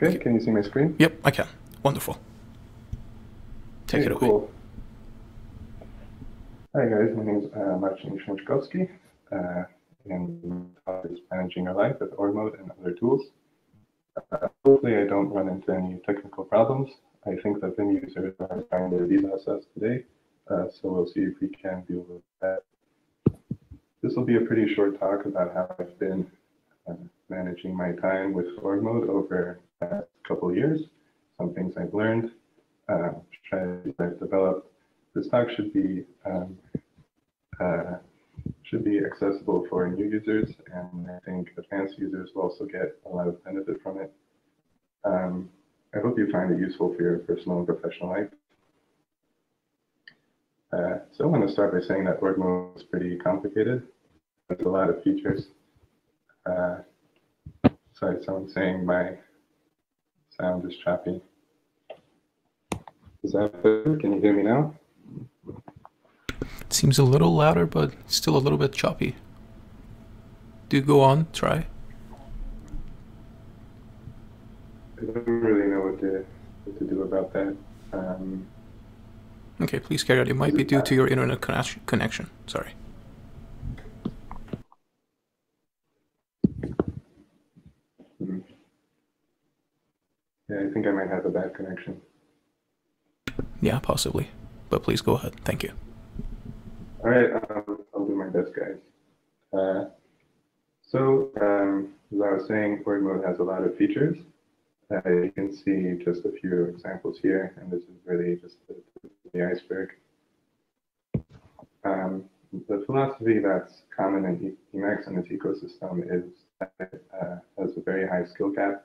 Okay, can you see my screen? Yep, I can. Wonderful. Take it away. cool. Hi guys, my name is uh, Marcin Swieczkowski, uh, and is managing your life with org mode and other tools. Uh, hopefully I don't run into any technical problems. I think that Vim users are trying to DDoS us today, uh, so we'll see if we can deal with that. This will be a pretty short talk about how I've been uh, managing my time with org mode over the couple of years, some things I've learned, uh, strategies I've developed. This talk should be um, uh, should be accessible for new users, and I think advanced users will also get a lot of benefit from it. Um, I hope you find it useful for your personal and professional life. Uh, so I want to start by saying that org mode is pretty complicated. There's a lot of features. Uh, sorry, someone's saying my sound is choppy. Is that better? Can you hear me now? It seems a little louder, but still a little bit choppy. Do go on, try. I don't really know what to what to do about that. Um, Okay, please carry on. It might be due to your internet connection. connection. Sorry. Yeah, I think I might have a bad connection. Yeah, possibly. But please go ahead. Thank you. All right, um, I'll do my best, guys. Uh, so, um, as I was saying, Org mode has a lot of features. Uh, you can see just a few examples here, and this is really just the, the iceberg. Um, the philosophy that's common in Emacs and its ecosystem is that it uh, has a very high skill cap.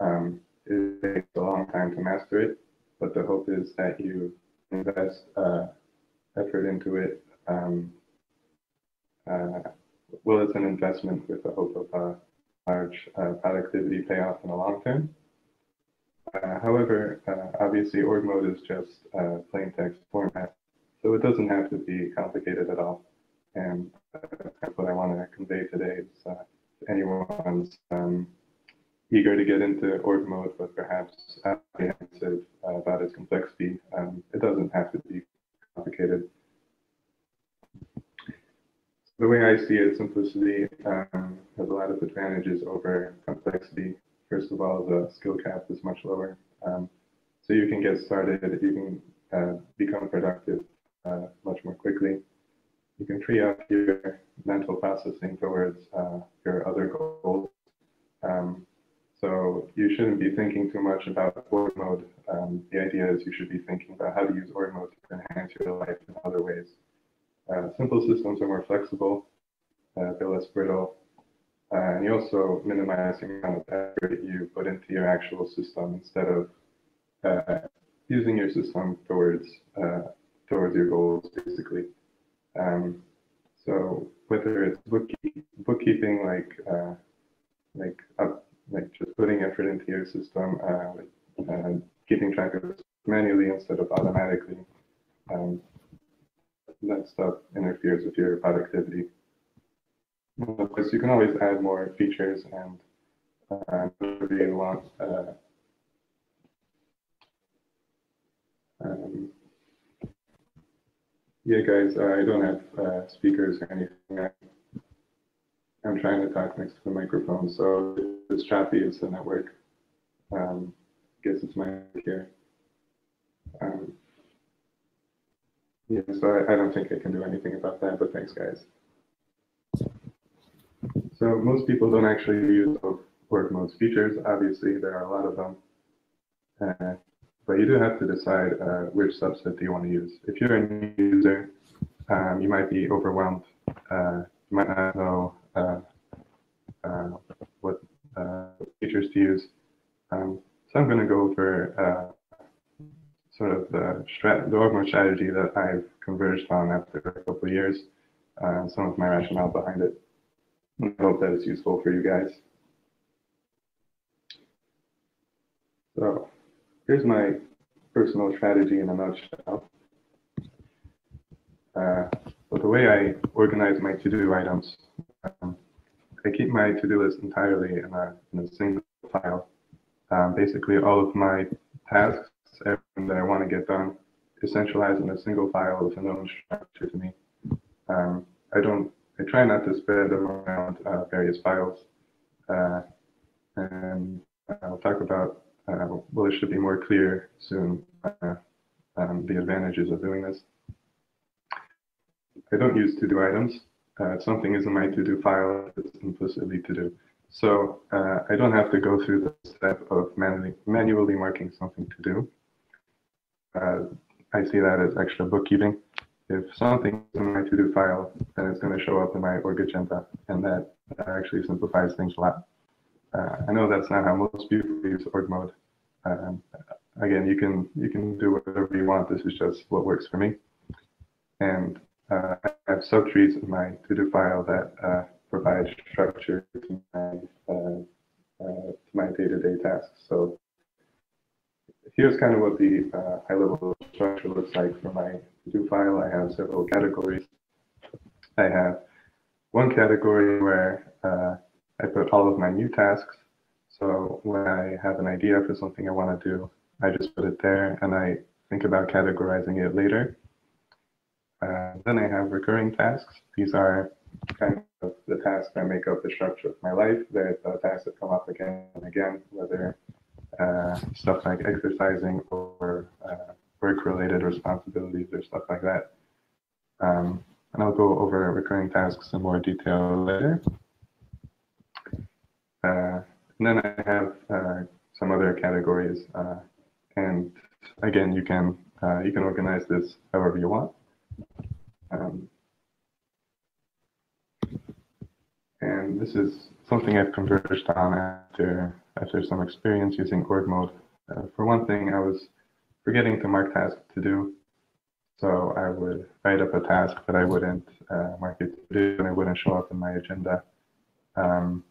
Um, it takes a long time to master it, but the hope is that you invest uh, effort into it. Um, uh, well, it's an investment with the hope of a large uh, productivity payoff in the long term. Uh, however, uh, obviously, org mode is just uh, plain text format, so it doesn't have to be complicated at all. And that's what I want to convey today. Is anyone's um, eager to get into org mode, but perhaps apprehensive about its complexity, um, it doesn't have to be complicated. The way I see it, simplicity um, has a lot of advantages over complexity. First of all, the skill cap is much lower. Um, so you can get started, you can uh, become productive uh, much more quickly. You can free up your mental processing towards uh, your other goals. Um, so you shouldn't be thinking too much about org mode. Um, the idea is you should be thinking about how to use org mode to enhance your life in other ways. Uh, simple systems are more flexible, uh, they're less brittle, uh, and you also minimize the amount of effort you put into your actual system instead of uh, using your system towards uh, towards your goals, basically. Um, so whether it's bookkeep bookkeeping, like uh, like up, like just putting effort into your system, uh, uh, keeping track of it manually instead of automatically, um, that stuff interferes with your productivity. And of course, you can always add more features and uh, whatever you want. Uh, um, yeah, guys, I don't have uh, speakers or anything. I'm trying to talk next to the microphone, so it's choppy, it's the network. Um, I guess it's my here. Um, yeah, so I, I don't think I can do anything about that, but thanks, guys. So most people don't actually use org mode's features. Obviously, there are a lot of them. Uh, but you do have to decide uh, which subset do you want to use. If you're a new user, um, you might be overwhelmed. Uh, you might not know what uh, features to use. Um, so I'm going to go over sort of the, the org strategy that I've converged on after a couple of years, some of my rationale behind it. I hope that is useful for you guys. So here's my personal strategy in a nutshell. Uh, so the way I organize my to-do items, um, I keep my to-do list entirely in a, in a single file. Um, basically, all of my tasks, everything that I want to get done, is centralized in a single file with a known structure to me. Um, I don't, I try not to spread them around uh, various files. Uh, and I'll talk about, uh, well, it should be more clear soon, uh, um, the advantages of doing this. I don't use to-do items. Uh, something is in my to-do file, it's implicitly to-do. So uh, I don't have to go through the step of manually, manually marking something to do. Uh, I see that as extra bookkeeping. If something is in my to-do file, then it's going to show up in my org agenda, and that actually simplifies things a lot. Uh, I know that's not how most people use org mode. Um, again, you can you can do whatever you want. This is just what works for me. And uh, I have subtrees in my to-do file that uh, provide structure to my uh, uh, to my day-to-day tasks. So here's kind of what the uh, high-level structure looks like for my to-do file. I have several categories. I have one category where I put all of my new tasks. So when I have an idea for something I want to do, I just put it there and I think about categorizing it later. Uh, then I have recurring tasks. These are kind of the tasks that make up the structure of my life. They're the tasks that come up again and again, whether uh, stuff like exercising or uh, work-related responsibilities or stuff like that. Um, and I'll go over recurring tasks in more detail later. Uh, and then I have uh, some other categories, uh, and again, you can uh, you can organize this however you want. Um, and this is something I've converged on after after some experience using org mode. Uh, for one thing, I was forgetting to mark tasks to do, so I would write up a task, but I wouldn't uh, mark it to do, and it wouldn't show up in my agenda. Um,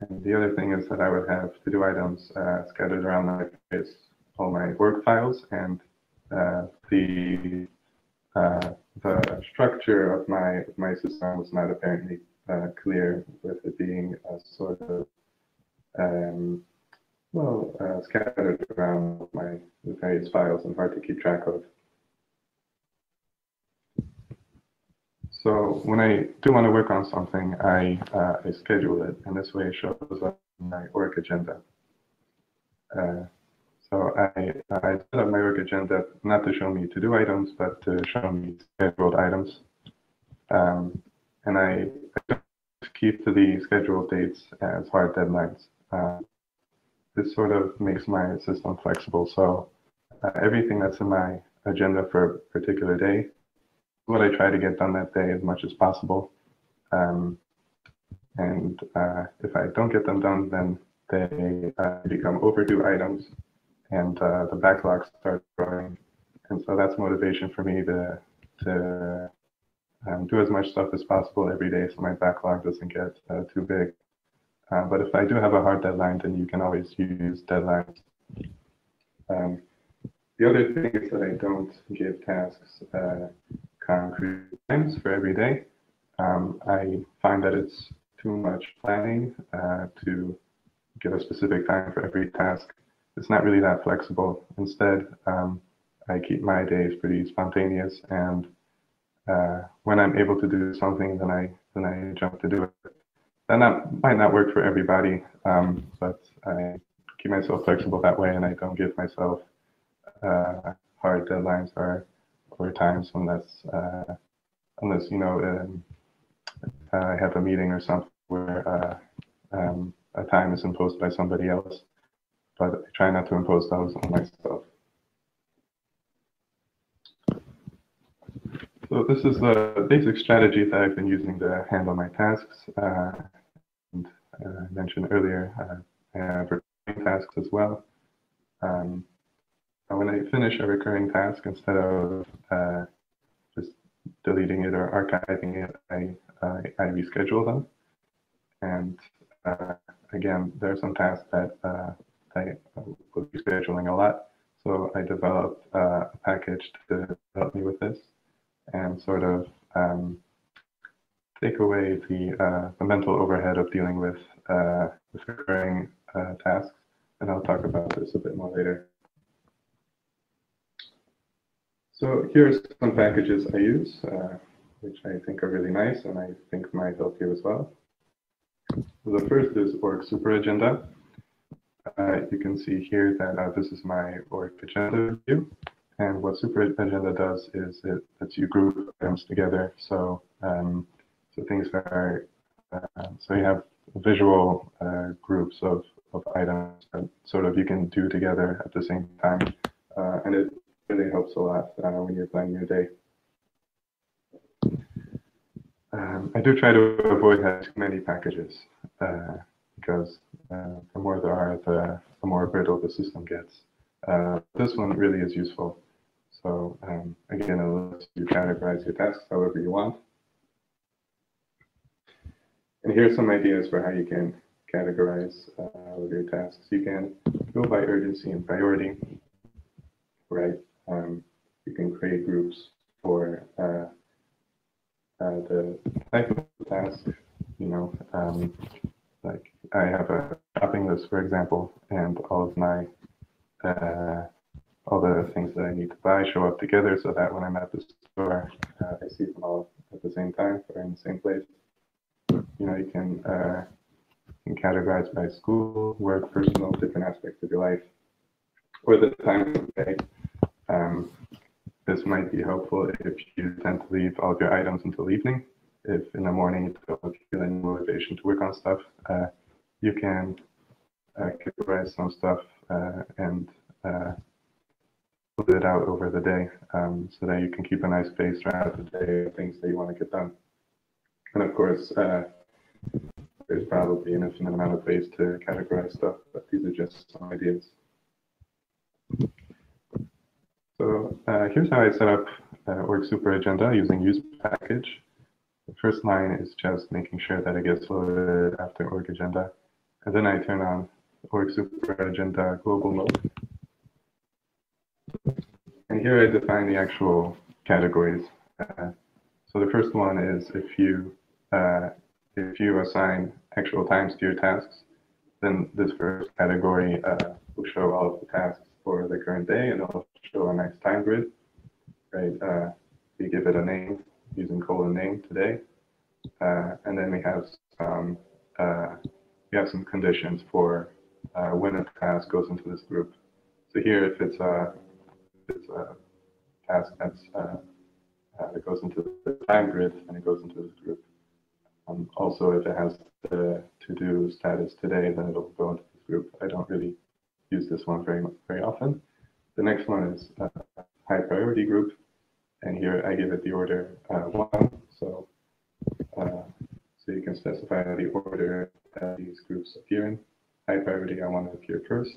and the other thing is that I would have to-do items uh, scattered around my place, all my work files, and uh, the uh, the structure of my of my system was not apparently uh, clear, with it being a sort of um, well uh, scattered around my various files and hard to keep track of. So when I do want to work on something, I, uh, I schedule it, and this way it shows up in my work agenda. So I, I set up my work agenda not to show me to-do items, but to show me scheduled items. Um, and I, I keep to the scheduled dates as hard deadlines. Uh, this sort of makes my system flexible. So uh, everything that's in my agenda for a particular day what I try to get done that day as much as possible. Um, and uh, if I don't get them done, then they uh, become overdue items and uh, the backlog starts growing. And so that's motivation for me to, to um, do as much stuff as possible every day so my backlog doesn't get uh, too big. Uh, but if I do have a hard deadline, then you can always use deadlines. Um, the other thing is that I don't give tasks uh, concrete times for every day. Um, I find that it's too much planning uh, to give a specific time for every task. It's not really that flexible. Instead, um, I keep my days pretty spontaneous, and uh, when I'm able to do something, then I then I jump to do it. That might not work for everybody, um, but I keep myself flexible that way, and I don't give myself uh, hard deadlines or for times unless uh, unless you know um, I have a meeting or something where uh, um, a time is imposed by somebody else, but I try not to impose those on myself. So this is the basic strategy that I've been using to handle my tasks. Uh, and uh, I mentioned earlier, uh, I have recurring tasks as well. Um, when I finish a recurring task, instead of uh, just deleting it or archiving it, I, I, I reschedule them. And uh, again, there are some tasks that uh, I will be scheduling a lot. So I developed uh, a package to help me with this and sort of um, take away the, uh, the mental overhead of dealing with, uh, recurring uh, tasks, and I'll talk about this a bit more later. So here's some packages I use, uh, which I think are really nice and I think might help you as well. The first is org super agenda. You can see here that uh, this is my org agenda view. And what super agenda does is it lets you group items together. So, um, so things are, uh, so you have visual uh, groups of, of items that sort of you can do together at the same time. Uh, and it really helps a lot uh, when you're planning your day. Um, I do try to avoid having too many packages because uh, the more there are, the, the, more brittle the system gets. Uh, this one really is useful. So um, again, it lets you categorize your tasks however you want. And here's some ideas for how you can categorize uh, your tasks. You can go by urgency and priority, right? Um, you can create groups for uh, uh, the type of task, you know, um, like I have a shopping list, for example, and all of my, uh, all the things that I need to buy show up together so that when I'm at the store, uh, I see them all at the same time or in the same place. You know, you can, uh, can categorize by school, work, personal, different aspects of your life, or the time of day. Um, this might be helpful if you tend to leave all of your items until evening. If in the morning you don't feel any motivation to work on stuff, uh, you can uh, categorize some stuff uh, and uh, put it out over the day um, so that you can keep a nice pace throughout the day of things that you want to get done. And of course, uh, there's probably an infinite amount of ways to categorize stuff, but these are just some ideas. So uh, here's how I set up uh, org super agenda using use package. The first line is just making sure that it gets loaded after org agenda. And then I turn on org super agenda global mode. And here I define the actual categories. Uh, so the first one is if you uh, if you assign actual times to your tasks, then this first category uh, will show all of the tasks for the current day and it'll show a nice time grid, right? Uh, we give it a name using colon name today. Uh, and then we have some, uh, we have some conditions for uh, when a task goes into this group. So here, if it's a, if it's a task that's, uh, uh, that goes into the time grid, and it goes into this group. Um, also, if it has the to-do status today, then it'll go into this group. I don't really use this one very very often. The next one is high priority group, and here I give it the order uh, one. So uh, so you can specify the order these groups appearing. High priority, I want to appear first.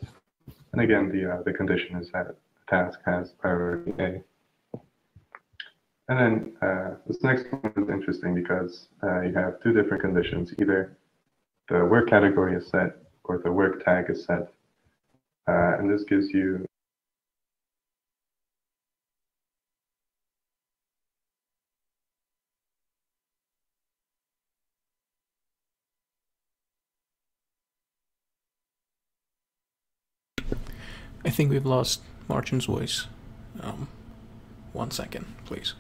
And again, the uh, the condition is that the task has priority A. And then uh, this next one is interesting because uh, you have two different conditions. Either the work category is set or the work tag is set. Uh, and this gives you think we've lost Martin's voice. Um, one second, please.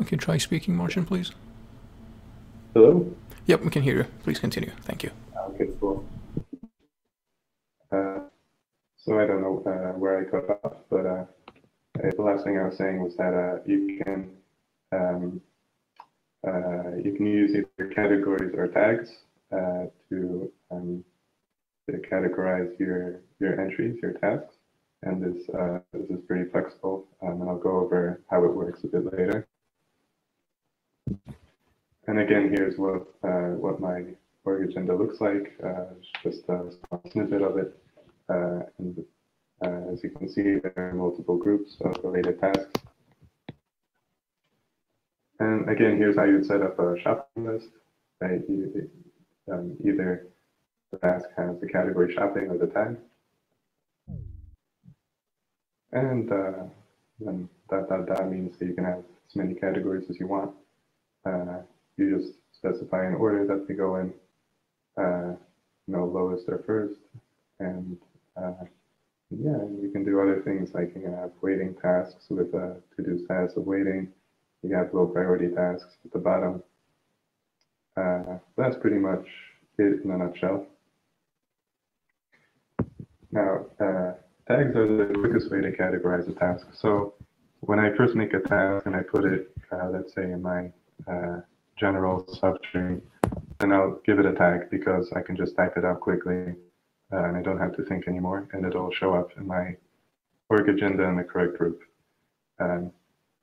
Okay, try speaking, Martin, please. Hello? Yep, we can hear you. Please continue. Thank you. Okay, cool. Last thing I was saying was that uh, you can um, uh, you can use either categories or tags uh, to um, to categorize your your entries, your tasks, and this this is pretty flexible. Um, and I'll go over how it works a bit later. And again, here's what what my org agenda looks like, just a snippet of it. Uh, and uh, as you can see, there are multiple groups of related tasks. And again, here's how you'd set up a shopping list. Right? You, um, either the task has the category shopping or the tag. And uh, then that, that, that means that you can have as many categories as you want. Uh, you just specify an order that they go in, uh, you know, lowest or first. And uh, yeah, you can do other things like you can have waiting tasks with a to-do status of waiting. You have low priority tasks at the bottom. Uh, that's pretty much it in a nutshell. Now, uh, tags are the quickest way to categorize a task. So when I first make a task and I put it, uh, let's say in my uh, general substring, then I'll give it a tag because I can just type it out quickly uh, and I don't have to think anymore and it'll show up in my org agenda in the correct group. Um,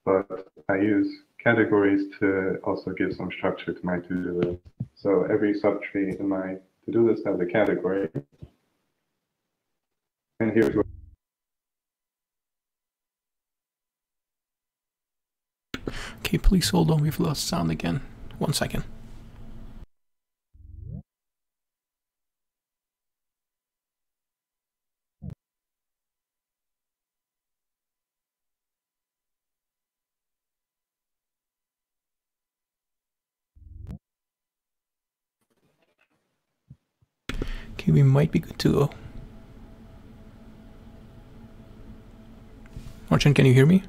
but I use categories to also give some structure to my to-do list. So every subtree in my to-do list has a category. And here's what Okay, please hold on. We've lost sound again. One second. Okay, we might be good to go. Archon, can you hear me?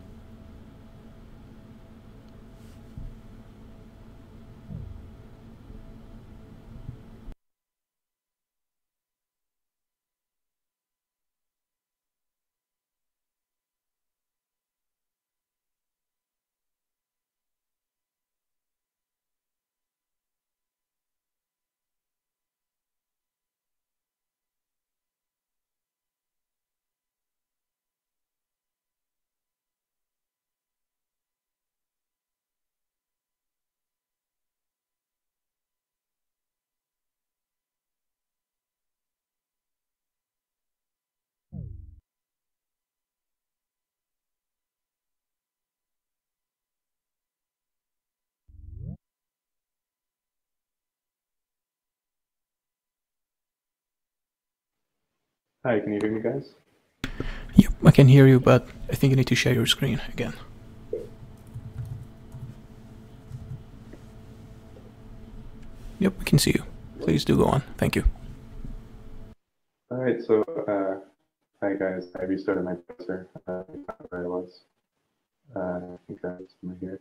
Hi, can you hear me guys? Yep, I can hear you, but I think you need to share your screen again. Yep, we can see you. Please do go on. Thank you. All right, so uh, hi guys, I restarted my browser. Uh, where I was. Uh, I think I was here.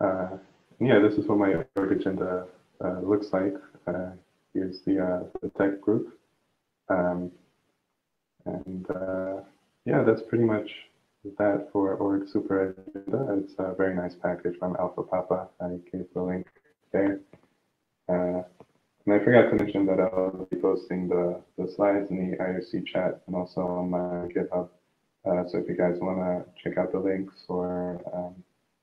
Uh, yeah, this is what my agenda looks like. Uh, here's the, uh, the tech group. Um, and uh, yeah, that's pretty much that for org super agenda. It's a very nice package from alphapapa. I gave the link there. Uh, and I forgot to mention that I'll be posting the, the slides in the IRC chat and also on my GitHub. Uh, so if you guys want to check out the links or, um,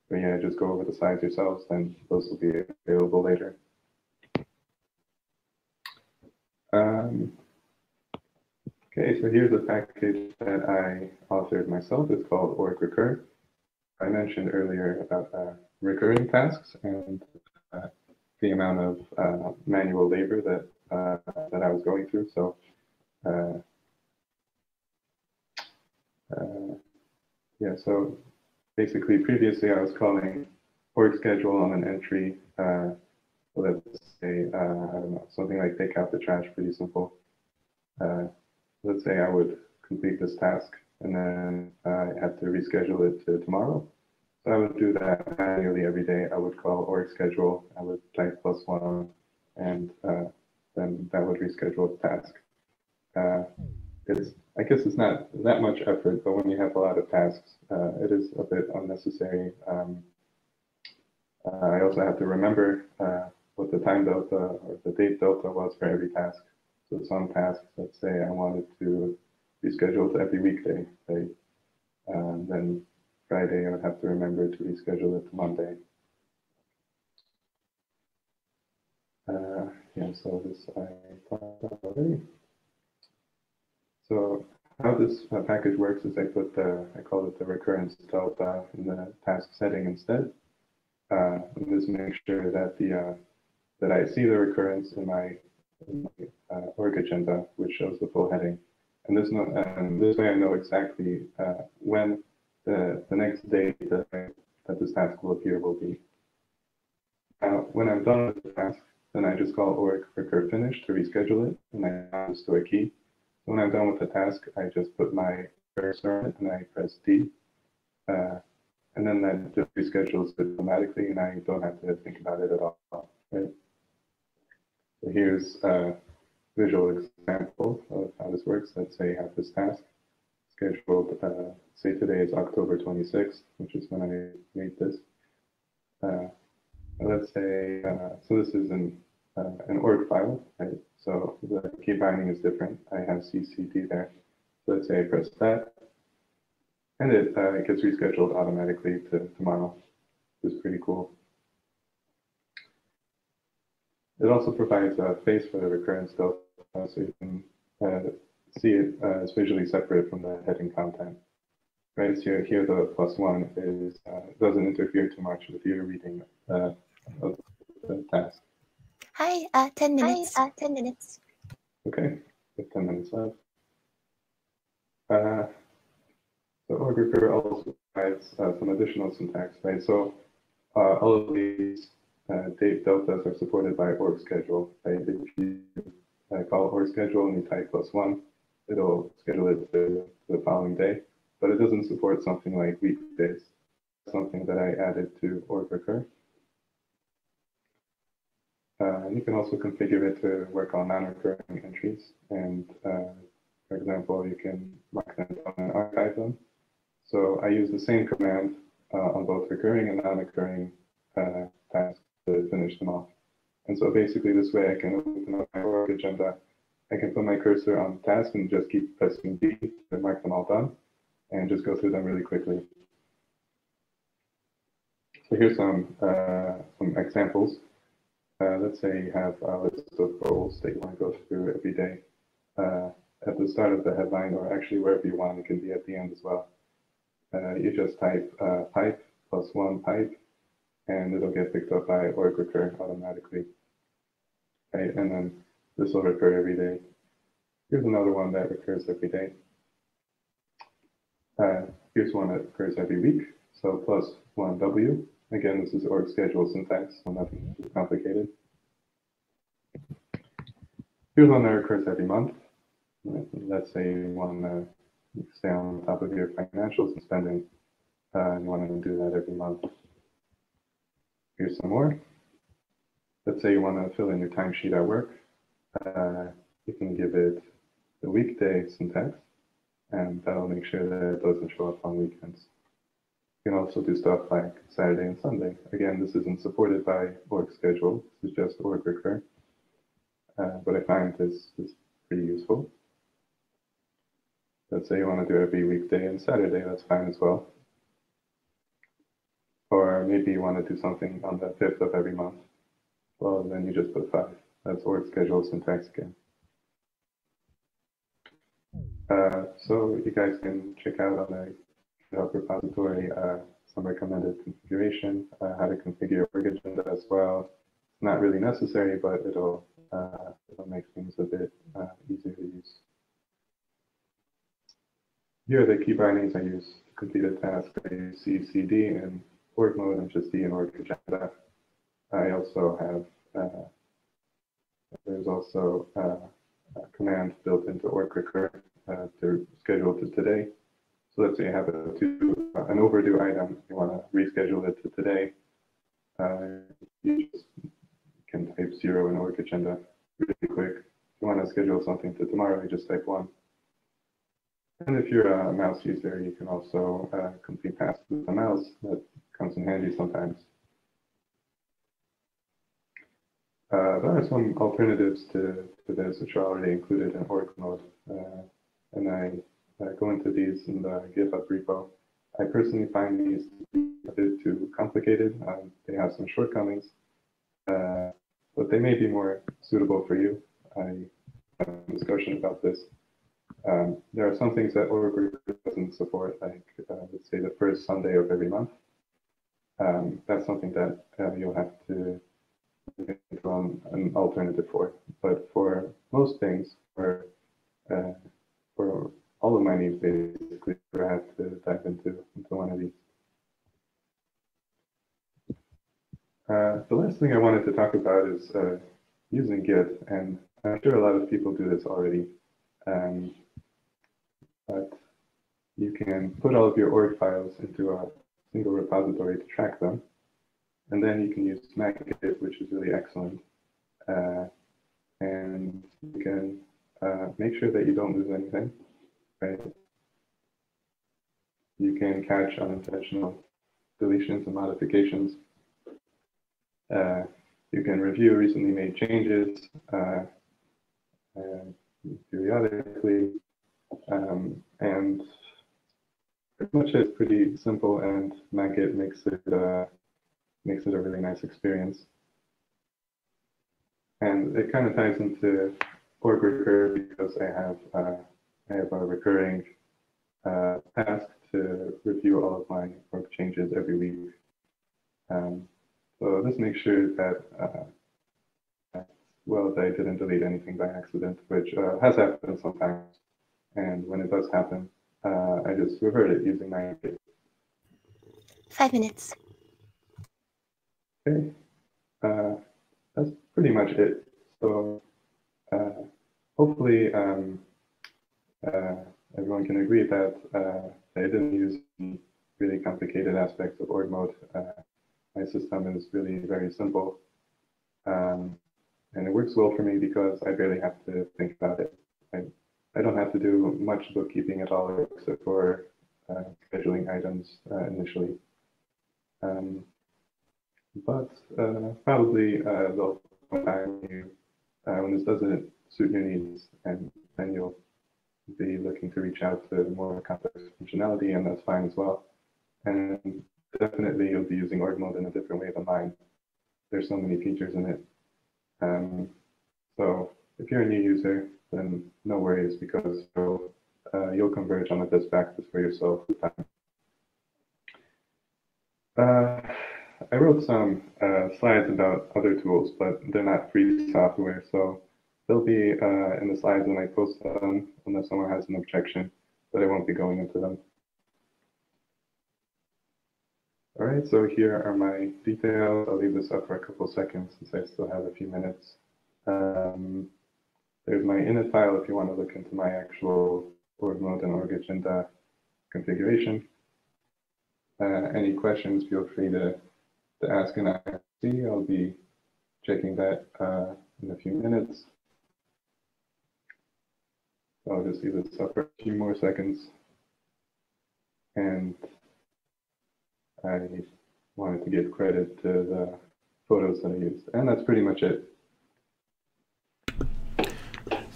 or yeah, just go over the slides yourselves, then those will be available later. Okay, so here's a package that I authored myself. It's called org recur. I mentioned earlier about uh, recurring tasks and uh, the amount of uh, manual labor that uh, that I was going through. So uh, uh, yeah, so basically previously I was calling org schedule on an entry let's say, uh, I don't know, something like take out the trash, pretty simple. Uh, let's say I would complete this task and then I had to reschedule it to tomorrow. So I would do that manually every day. I would call org schedule, I would type plus one, and uh, then that would reschedule the task. Uh, it's, I guess it's not that much effort, but when you have a lot of tasks, uh, it is a bit unnecessary. Um, uh, I also have to remember uh, what the time delta or the date delta was for every task. So some tasks, let's say I wanted to be scheduled every weekday, um, then Friday I would have to remember to reschedule it to Monday. Uh, yeah, so this I about already. So how this uh, package works is I put the, I call it the recurrence delta in the task setting instead. Uh, and this makes sure that the uh, that I see the recurrence in my, in my uh, org agenda, which shows the full heading. And this, this way I know exactly uh, when the, the next day that, that this task will appear will be. Now, when I'm done with the task, then I just call org recur finish to reschedule it, and I add to a key. When I'm done with the task, I just put my cursor on it and I press D. Uh, and then that just reschedules it automatically, and I don't have to think about it at all. Right? So here's a visual example of how this works. Let's say you have this task scheduled, uh, say today is October 26th, which is when I made this. Uh, let's say, uh, so this is an, uh, an org file, right? So the key binding is different. I have CCD there. So let's say I press that, and it, uh, it gets rescheduled automatically to tomorrow, which is pretty cool. It also provides a face for the recurrence delta, so you can uh, see it uh, as visually separate from the heading content. Right, so here the plus one is uh, doesn't interfere too much with your reading uh, of the task. Hi, uh, 10 minutes. Hi, uh, 10 minutes. Okay, we 10 minutes left. Uh, the org recur also provides uh, some additional syntax, right? So uh, all of these uh, date deltas are supported by org schedule, right? If you uh, call org schedule and you type plus one, it'll schedule it to the following day, but it doesn't support something like weekdays, something that I added to org recur. Uh, you can also configure it to work on non-recurring entries. And uh, for example, you can mark them down and archive them. So I use the same command uh, on both recurring and non-recurring uh, tasks to finish them off. And so basically this way I can open up my org agenda. I can put my cursor on the task and just keep pressing D to mark them all done and just go through them really quickly. So here's some, uh, some examples. Uh, let's say you have a list of goals that you want to go through every day uh, at the start of the headline, or actually wherever you want. It can be at the end as well. Uh, you just type uh, pipe plus one pipe, and it'll get picked up by org recur automatically. Right, and then this will recur every day. Here's another one that recurs every day. Uh, here's one that occurs every week. So plus one W, Again, this is org schedule syntax, so nothing too complicated. Here's one that occurs every month. Let's say you want to stay on top of your financials and spending, uh, and you want to do that every month. Here's some more. Let's say you want to fill in your timesheet at work. Uh, you can give it the weekday syntax, and that'll make sure that it doesn't show up on weekends. You can also do stuff like Saturday and Sunday. Again, this isn't supported by org schedule. This is just org recur. Uh, but I find this is pretty useful. Let's say you want to do every weekday and Saturday, that's fine as well. Maybe you want to do something on the 5th of every month. Well, then you just put 5. That's org schedule syntax again. Uh, so you guys can check out on the GitHub repository uh, some recommended configuration, uh, how to configure org agenda as well. It's not really necessary, but it'll, uh, it'll make things a bit uh, easier to use. Here are the key bindings I use to complete a task. I use CCD in org mode and just in org agenda. I also have, uh, there's also uh, a command built into org recur to schedule to today. So let's say you have a to, uh, an overdue item, you want to reschedule it to today. Uh, you just can type zero in org agenda really quick. If you want to schedule something to tomorrow, you just type one. And if you're a mouse user, you can also uh, complete tasks with a mouse. That comes in handy sometimes. Uh, there are some alternatives to, to this, which are already included in org mode. Uh, and I uh, go into these in the GitHub repo. I personally find these a bit too complicated. Um, they have some shortcomings, uh, but they may be more suitable for you. I have a discussion about this. Um, there are some things that org doesn't support, like uh, let's say the first Sunday of every month. Um, that's something that uh, you'll have to into um, an alternative for. But for most things, for uh, for all of my needs, basically, I have to dive into into one of these. Uh, the last thing I wanted to talk about is uh, using Git, and I'm sure a lot of people do this already. Um, but you can put all of your org files into a single repository to track them. And then you can use Magit, which is really excellent. Uh, and you can uh, make sure that you don't lose anything, right? You can catch unintentional deletions and modifications. Uh, you can review recently made changes uh, periodically. Um, and pretty much it's pretty simple and Magit makes it uh, makes it a really nice experience. And it kind of ties into org recur because I have uh, I have a recurring uh, task to review all of my org changes every week. Um, so this makes sure that uh, well that I didn't delete anything by accident, which uh, has happened sometimes. And when it does happen, uh, I just revert it using my Five minutes. Okay, uh, that's pretty much it. So uh, hopefully um, uh, everyone can agree that uh, I didn't use really complicated aspects of org mode. Uh, my system is really very simple. Um, and it works well for me because I barely have to think about it. I, I don't have to do much bookkeeping at all except for uh, scheduling items uh, initially. Um, but uh, probably uh, come when, uh, when this doesn't suit your needs, and then you'll be looking to reach out to more complex functionality, and that's fine as well. And definitely you'll be using org mode in a different way than mine. There's so many features in it. Um, so if you're a new user, then no worries because you'll, uh, you'll converge on the best practice for yourself. Uh, I wrote some uh, slides about other tools, but they're not free software, so they'll be uh, in the slides when I post them, unless someone has an objection, but I won't be going into them. All right, so here are my details. I'll leave this up for a couple seconds since I still have a few minutes. Um, there's my init file if you want to look into my actual org mode and org agenda configuration. Uh, any questions, feel free to, to ask in IRC. I'll be checking that uh, in a few minutes. I'll just leave this up for a few more seconds. And I wanted to give credit to the photos that I used. And that's pretty much it.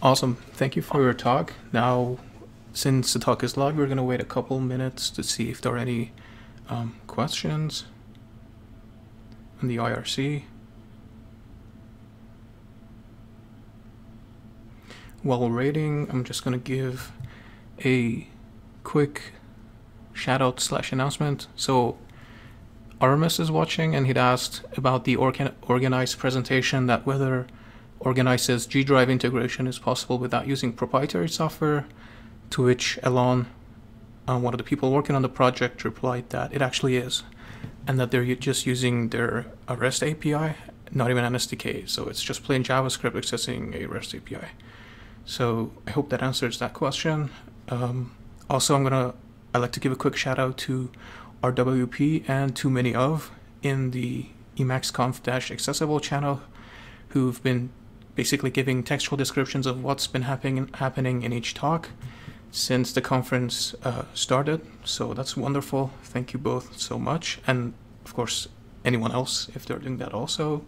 Awesome. Thank you for your talk. Now, since the talk is live, we're going to wait a couple minutes to see if there are any um, questions in the IRC. While waiting, I'm just going to give a quick shout out slash announcement. So Aramis is watching and he'd asked about the organ- organice presentation that whether organice's G Drive integration is possible without using proprietary software, to which Alain, uh, one of the people working on the project, replied that it actually is, and that they're just using their REST API, not even an SDK. So it's just plain JavaScript accessing a REST API. So I hope that answers that question. Um, also, I'm gonna I'd like to give a quick shout out to RWP and too many of in the emacsconf-accessible channel who've been basically giving textual descriptions of what's been happening happening in each talk since the conference uh, started. So that's wonderful. Thank you both so much, and of course anyone else if they're doing that also.